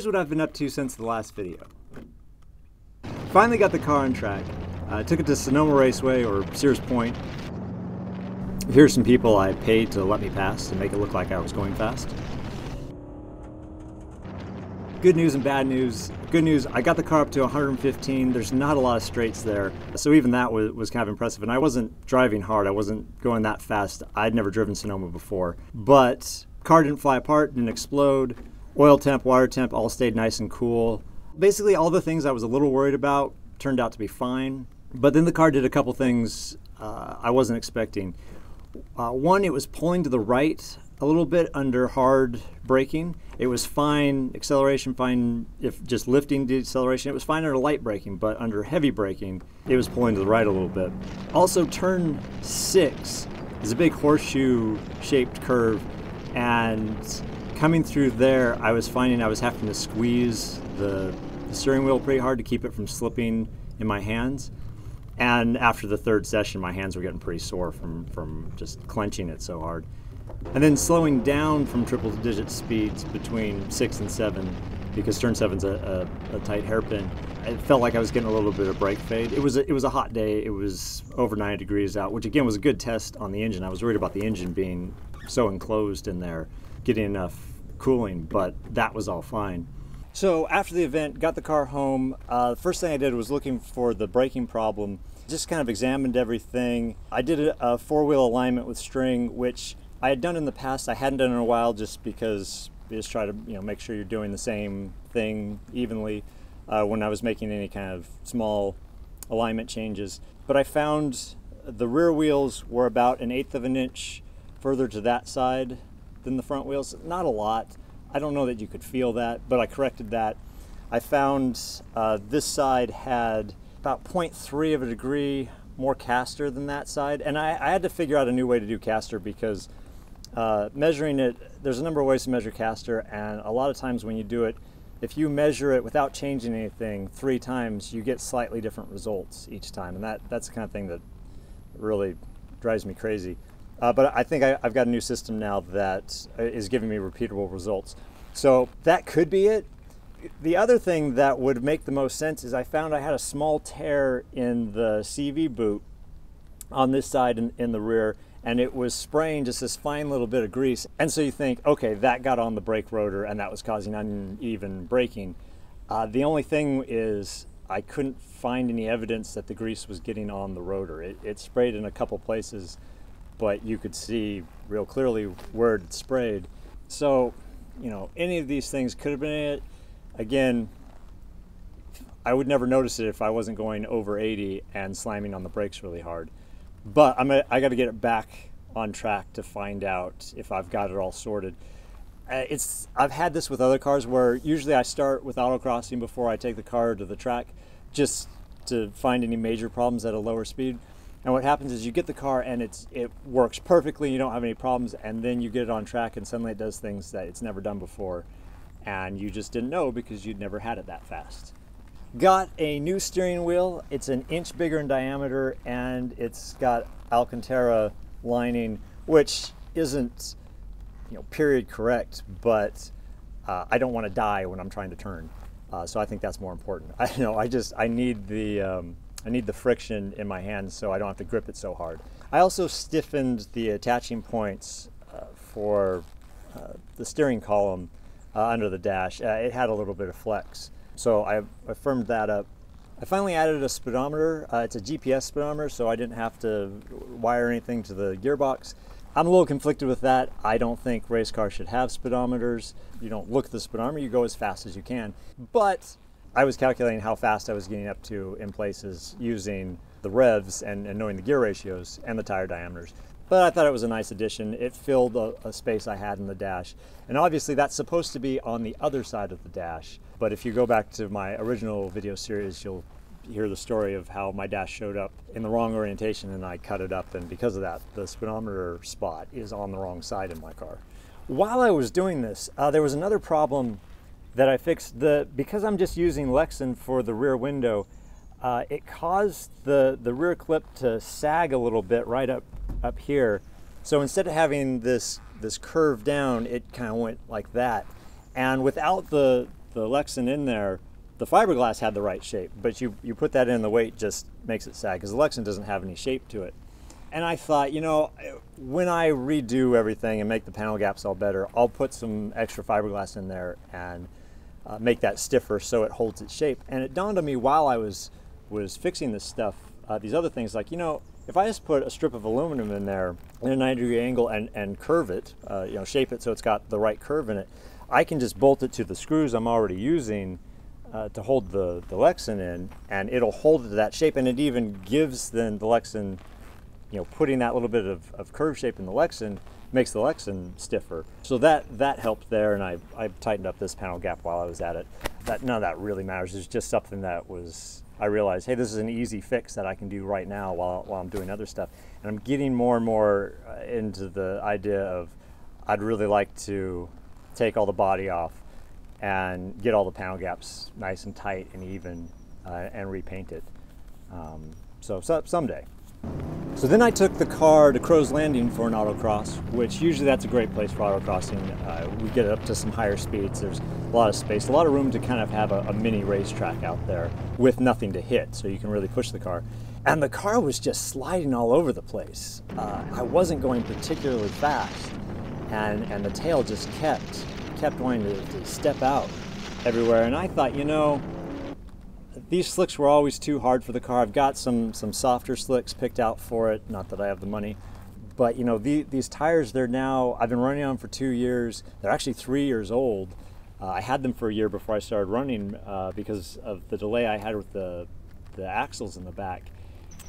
here's what I've been up to since the last video. Finally got the car on track. I uh, took it to Sonoma Raceway or Sears Point. Here's some people I paid to let me pass to make it look like I was going fast. Good news and bad news. Good news, I got the car up to 115. There's not a lot of straights there. So even that was, was kind of impressive. And I wasn't driving hard. I wasn't going that fast. I'd never driven Sonoma before. But car didn't fly apart, didn't explode. Oil temp, water temp all stayed nice and cool. Basically all the things I was a little worried about turned out to be fine. But then the car did a couple things uh, I wasn't expecting. Uh, one, it was pulling to the right a little bit under hard braking. It was fine acceleration, fine if just lifting deceleration. It was fine under light braking, but under heavy braking, it was pulling to the right a little bit. Also, turn six is a big horseshoe shaped curve, and coming through there, I was finding I was having to squeeze the, the steering wheel pretty hard to keep it from slipping in my hands. And after the third session, my hands were getting pretty sore from, from just clenching it so hard. And then slowing down from triple digit speeds between six and seven, because turn seven's a, a, a tight hairpin. It felt like I was getting a little bit of brake fade. It was a, it was a hot day. It was over 90 degrees out, which again was a good test on the engine. I was worried about the engine being so enclosed in there, getting enough cooling, but that was all fine. So after the event, got the car home. Uh, the first thing I did was looking for the braking problem. Just kind of examined everything. I did a, four-wheel alignment with string, which I had done in the past. I hadn't done in a while just because you just try to you know make sure you're doing the same thing evenly uh, when I was making any kind of small alignment changes. But I found the rear wheels were about an eighth of an inch further to that side than the front wheels. Not a lot. I don't know that you could feel that, but I corrected that. I found uh, this side had about 0.3 of a degree more caster than that side, and I, I, had to figure out a new way to do caster because uh, measuring it, there's a number of ways to measure caster, and a lot of times when you do it, if you measure it without changing anything three times, you get slightly different results each time, and that, that's the kind of thing that really drives me crazy. Uh, but I think I, have got a new system now that is giving me repeatable results. So that could be it. The other thing that would make the most sense is I found I had a small tear in the CV boot on this side in, in the rear and it was spraying just this fine little bit of grease. And so you think, okay, that got on the brake rotor and that was causing uneven braking. Uh, the only thing is I couldn't find any evidence that the grease was getting on the rotor. It, it sprayed in a couple places, but you could see real clearly where it sprayed. So, you know, any of these things could have been it. Again, I would never notice it if I wasn't going over 80 and slamming on the brakes really hard. But I'm gonna, I got to get it back on track to find out if I've got it all sorted. Uh, it's I've had this with other cars where usually I start with autocrossing before I take the car to the track, just to find any major problems at a lower speed. And what happens is you get the car and it's it works perfectly, you don't have any problems, and then you get it on track and suddenly it does things that it's never done before, and you just didn't know because you'd never had it that fast. Got a new steering wheel. It's an inch bigger in diameter and it's got Alcantara lining, which isn't, you know, period correct, but uh, I don't want to die when I'm trying to turn. Uh, so I think that's more important. I know I just I need the um, I need the friction in my hands so I don't have to grip it so hard. I also stiffened the attaching points uh, for uh, the steering column uh, under the dash. Uh, it had a little bit of flex. So I, I firmed that up. I finally added a speedometer. Uh, it's a GPS speedometer, so I didn't have to wire anything to the gearbox. I'm a little conflicted with that. I don't think race cars should have speedometers. You don't look at the speedometer, you go as fast as you can. But I was calculating how fast I was getting up to in places using the revs and, and knowing the gear ratios and the tire diameters but I thought it was a nice addition. It filled a, a, space I had in the dash. And obviously that's supposed to be on the other side of the dash. But if you go back to my original video series, you'll hear the story of how my dash showed up in the wrong orientation and I cut it up. And because of that, the speedometer spot is on the wrong side in my car. While I was doing this, uh, there was another problem that I fixed. The Because I'm just using Lexan for the rear window, uh, it caused the, the rear clip to sag a little bit right up up here. So instead of having this, this curve down, it kind of went like that. And without the, the Lexan in there, the fiberglass had the right shape, but you, you put that in, the weight just makes it sag because the Lexan doesn't have any shape to it. And I thought, you know, when I redo everything and make the panel gaps all better, I'll put some extra fiberglass in there and uh, make that stiffer so it holds its shape. And it dawned on me while I was was fixing this stuff, uh, these other things, like you know, if I just put a strip of aluminum in there in a 90 degree angle and and curve it, uh, you know, shape it so it's got the right curve in it, I can just bolt it to the screws I'm already using. Uh, to hold the, the Lexan in, and it'll hold it to that shape, and it even gives then the Lexan you know, putting that little bit of, of curve shape in the Lexan makes the Lexan stiffer. So that that helped there, and I, I tightened up this panel gap while I was at it. That none of that really matters. It's just something that was I realized, hey, this is an easy fix that I can do right now while while I'm doing other stuff. And I'm getting more and more uh, into the idea of I'd really like to take all the body off and get all the panel gaps nice and tight and even uh, and repaint it. Um, so, so someday. So then I took the car to Crow's Landing for an autocross, which usually that's a great place for autocrossing. Uh, we get up to some higher speeds. There's a lot of space, a lot of room to kind of have a, a mini racetrack out there with nothing to hit, so you can really push the car. And the car was just sliding all over the place. Uh, I wasn't going particularly fast, and, and the tail just kept kept wanting to, to step out everywhere. And I thought, you know, these slicks were always too hard for the car. I've got some some softer slicks picked out for it. Not that I have the money, but you know the, these tires. They're now. I've been running on for two years. They're actually three years old. Uh, I had them for a year before I started running uh, because of the delay I had with the the axles in the back.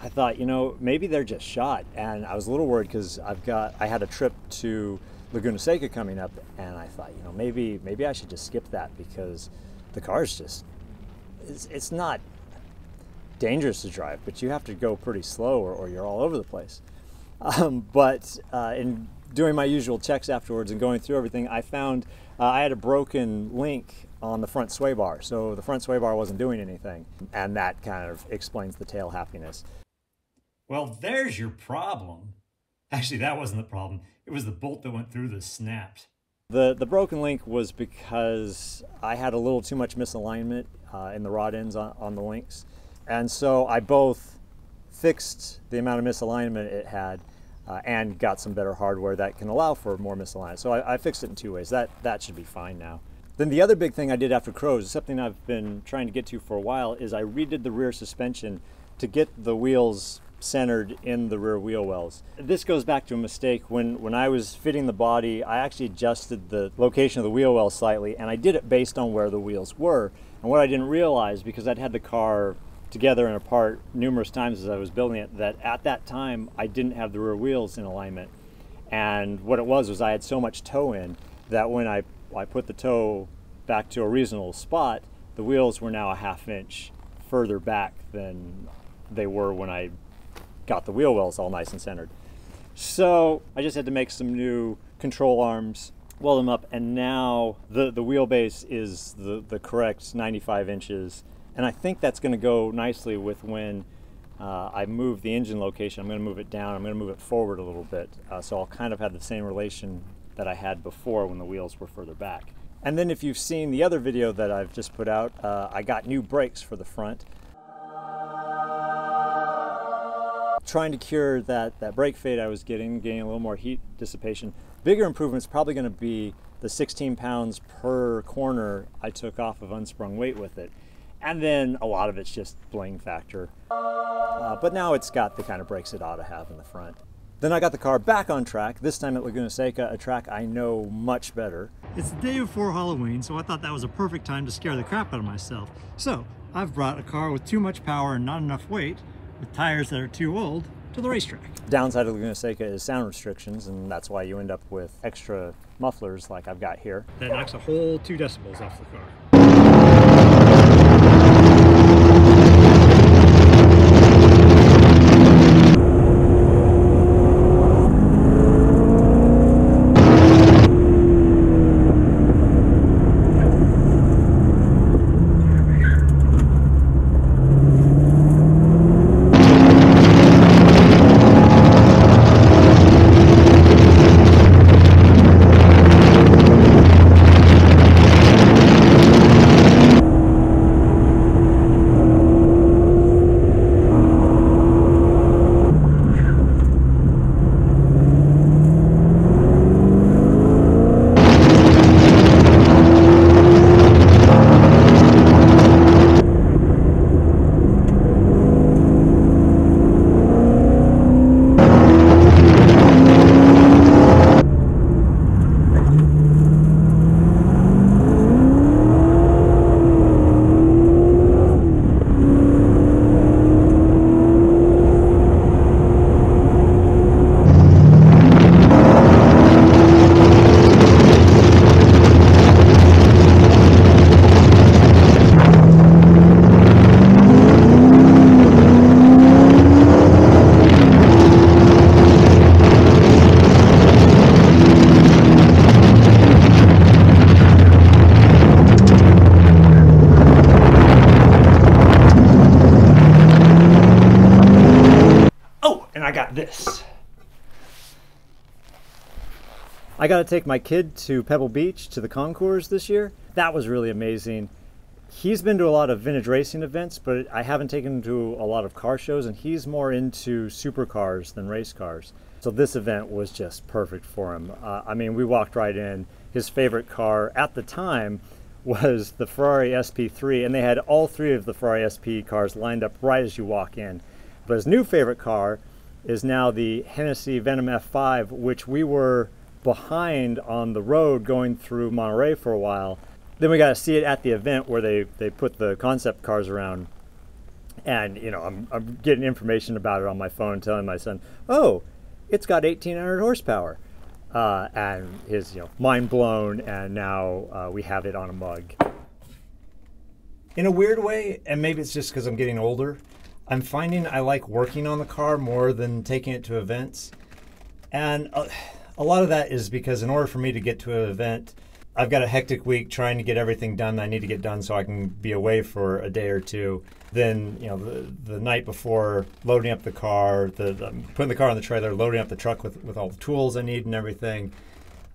I thought, you know, maybe they're just shot, and I was a little worried because I've got I had a trip to Laguna Seca coming up, and I thought, you know, maybe maybe I should just skip that because the car's just it's, it's not dangerous to drive, but you have to go pretty slow or, or you're all over the place. Um, but uh, in doing my usual checks afterwards and going through everything, I found uh, I had a broken link on the front sway bar. So the front sway bar wasn't doing anything. And that kind of explains the tail happiness. Well, there's your problem. Actually, that wasn't the problem. It was the bolt that went through the snaps. The, the broken link was because I had a little too much misalignment uh, in the rod ends on, on the links. And so I both fixed the amount of misalignment it had uh, and got some better hardware that can allow for more misalignment. So I, I, fixed it in two ways. That, that should be fine now. Then the other big thing I did after Crows, something I've been trying to get to for a while, is I redid the rear suspension to get the wheels centered in the rear wheel wells. This goes back to a mistake. When, when I was fitting the body, I actually adjusted the location of the wheel well slightly, and I did it based on where the wheels were. And what I didn't realize, because I'd had the car together and apart numerous times as I was building it, that at that time I didn't have the rear wheels in alignment. And what it was was I had so much toe in that when I, I put the toe back to a reasonable spot, the wheels were now a half inch further back than they were when I got the wheel wells all nice and centered. So I just had to make some new control arms weld them up, and now the, the wheelbase is the, the correct 95 inches. And I think that's going to go nicely with when uh, I move the engine location. I'm going to move it down. I'm going to move it forward a little bit. Uh, so I'll kind of have the same relation that I had before when the wheels were further back. And then if you've seen the other video that I've just put out, uh, I got new brakes for the front. Trying to cure that, that brake fade I was getting, getting a little more heat dissipation. Bigger improvement is probably going to be the 16 pounds per corner I took off of unsprung weight with it. And then a lot of it's just bling factor. Uh, but now it's got the kind of brakes it ought to have in the front. Then I got the car back on track, this time at Laguna Seca, a track I know much better. It's the day before Halloween, so I thought that was a perfect time to scare the crap out of myself. So, I've brought a car with too much power and not enough weight, with tires that are too old, to the racetrack. Downside of Laguna Seca is sound restrictions, and that's why you end up with extra mufflers like I've got here. That knocks a whole two decibels off the car. got this. I got to take my kid to Pebble Beach to the concours this year. That was really amazing. He's been to a lot of vintage racing events, but I haven't taken him to a lot of car shows, and he's more into supercars than race cars. So this event was just perfect for him. Uh, I mean, we walked right in. His favorite car at the time was the Ferrari SP3, and they had all three of the Ferrari SP cars lined up right as you walk in. But his new favorite car is now the Hennessy Venom F5, which we were behind on the road going through Monterey for a while. Then we got to see it at the event where they, they put the concept cars around. And, you know, I'm, I'm getting information about it on my phone, telling my son, oh, it's got 1,800 horsepower. Uh, and his, you know, mind blown, and now uh, we have it on a mug. In a weird way, and maybe it's just because I'm getting older, I'm finding I like working on the car more than taking it to events. And uh, a lot of that is because in order for me to get to an event, I've got a hectic week trying to get everything done I need to get done so I can be away for a day or two. Then, you know, the, the night before, loading up the car, the, the, putting the car on the trailer, loading up the truck with, with all the tools I need and everything,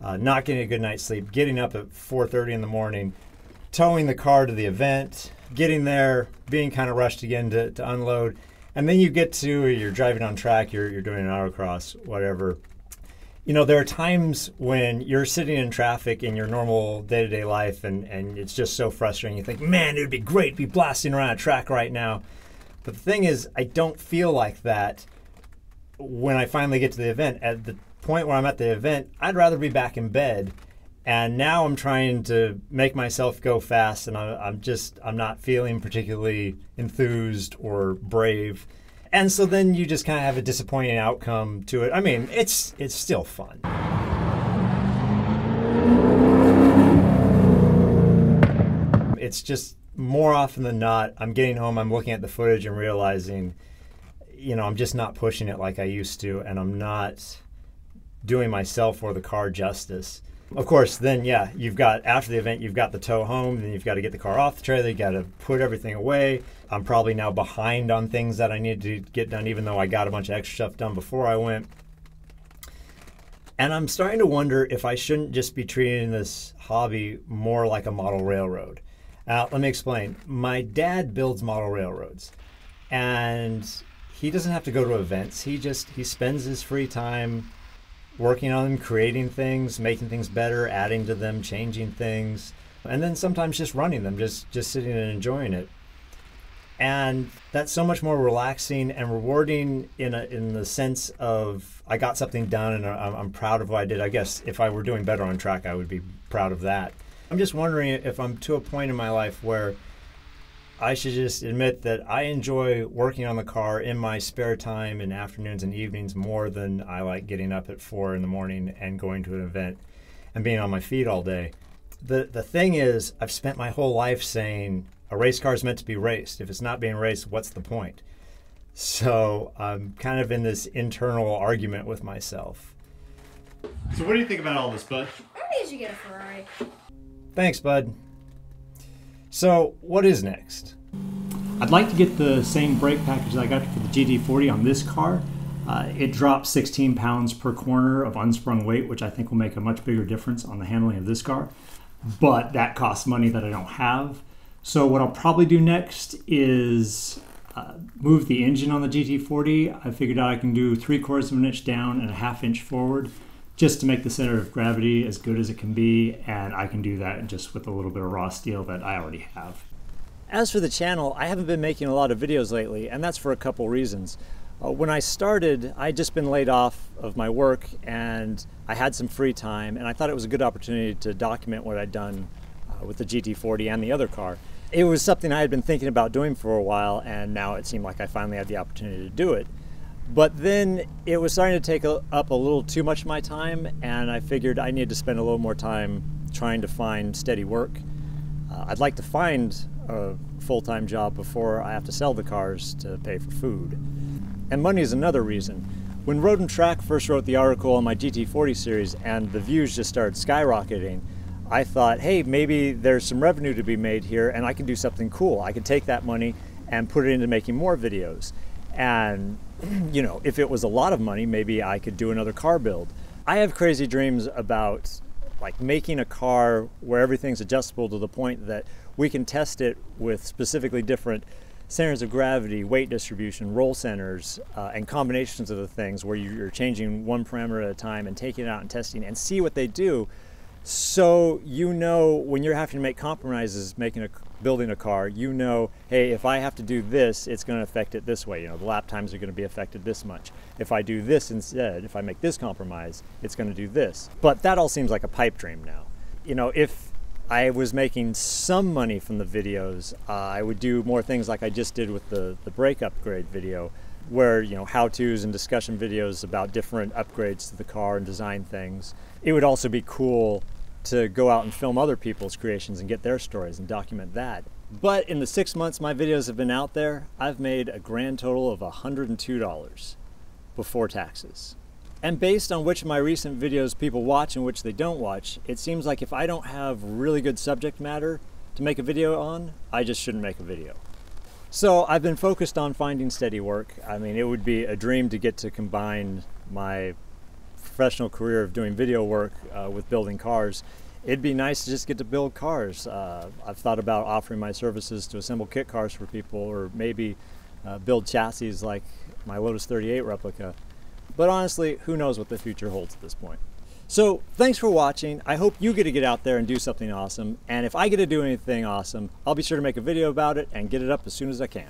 uh, not getting a good night's sleep, getting up at 4.30 in the morning, towing the car to the event, getting there, being kind of rushed again to, to unload. And then you get to, you're driving on track, you're, you're doing an autocross, whatever you know, there are times when you're sitting in traffic in your normal day to day life and, and it's just so frustrating. You think, man, it would be great to be blasting around a track right now. But the thing is, I don't feel like that when I finally get to the event. At the point where I'm at the event, I'd rather be back in bed. And now I'm trying to make myself go fast, and I'm just, I'm not feeling particularly enthused or brave and so then you just kind of have a disappointing outcome to it. I mean, it's it's still fun. It's just more often than not, I'm getting home, I'm looking at the footage and realizing, you know, I'm just not pushing it like I used to, and I'm not doing myself or the car justice of course, then yeah, you've got after the event, you've got the tow home, then you've got to get the car off the trailer, you got to put everything away. I'm probably now behind on things that I need to get done, even though I got a bunch of extra stuff done before I went. And I'm starting to wonder if I shouldn't just be treating this hobby more like a model railroad. Uh, let me explain. My dad builds model railroads, and he doesn't have to go to events. He just he spends his free time working on them, creating things, making things better, adding to them, changing things, and then sometimes just running them, just just sitting and enjoying it. And that's so much more relaxing and rewarding in a, in the sense of I got something done and I'm, I'm proud of what I did. I guess if I were doing better on track, I would be proud of that. I'm just wondering if I'm to a point in my life where I should just admit that I enjoy working on the car in my spare time in afternoons and evenings more than I like getting up at four in the morning and going to an event and being on my feet all day. The the thing is, I've spent my whole life saying a race car is meant to be raced. If it's not being raced, what's the point? So I'm kind of in this internal argument with myself. So what do you think about all this, Bud? I think you should get a Ferrari. Thanks, Bud. So, what is next? I'd like to get the same brake package that I got for the GT40 on this car. Uh, it drops 16 pounds per corner of unsprung weight, which I think will make a much bigger difference on the handling of this car. But that costs money that I don't have. So, what I'll probably do next is uh, move the engine on the GT40. I figured out I can do three quarters of an inch down and a half inch forward just to make the center of gravity as good as it can be, and I can do that just with a little bit of raw steel that I already have. As for the channel, I haven't been making a lot of videos lately, and that's for a couple reasons. Uh, when I started, I'd just been laid off of my work and I had some free time, and I thought it was a good opportunity to document what I'd done uh, with the GT40 and the other car. It was something I had been thinking about doing for a while, and now it seemed like I finally had the opportunity to do it. But then it was starting to take up a little too much of my time, and I figured I needed to spend a little more time trying to find steady work. Uh, I'd like to find a full time job before I have to sell the cars to pay for food. And money is another reason. When Road and Track first wrote the article on my GT40 series and the views just started skyrocketing, I thought, hey, maybe there's some revenue to be made here and I can do something cool. I can take that money and put it into making more videos. And, you know, if it was a lot of money, maybe I could do another car build. I have crazy dreams about like making a car where everything's adjustable to the point that we can test it with specifically different centers of gravity, weight distribution, roll centers, uh, and combinations of the things where you're changing one parameter at a time and taking it out and testing and see what they do. So you know when you're having to make compromises making a building a car, you know, hey, if I have to do this, it's going to affect it this way. You know, the lap times are going to be affected this much. If I do this instead, if I make this compromise, it's going to do this. But that all seems like a pipe dream now. You know, if I was making some money from the videos, uh, I would do more things like I just did with the, the brake upgrade video, where, you know, how-tos and discussion videos about different upgrades to the car and design things. It would also be cool to go out and film other people's creations and get their stories and document that. But in the six months my videos have been out there, I've made a grand total of $102 before taxes. And based on which of my recent videos people watch and which they don't watch, it seems like if I don't have really good subject matter to make a video on, I just shouldn't make a video. So I've been focused on finding steady work. I mean, it would be a dream to get to combine my professional career of doing video work uh, with building cars. It'd be nice to just get to build cars. Uh, I've thought about offering my services to assemble kit cars for people or maybe uh, build chassis like my Lotus 38 replica. But honestly, who knows what the future holds at this point. So thanks for watching. I hope you get to get out there and do something awesome. And if I get to do anything awesome, I'll be sure to make a video about it and get it up as soon as I can.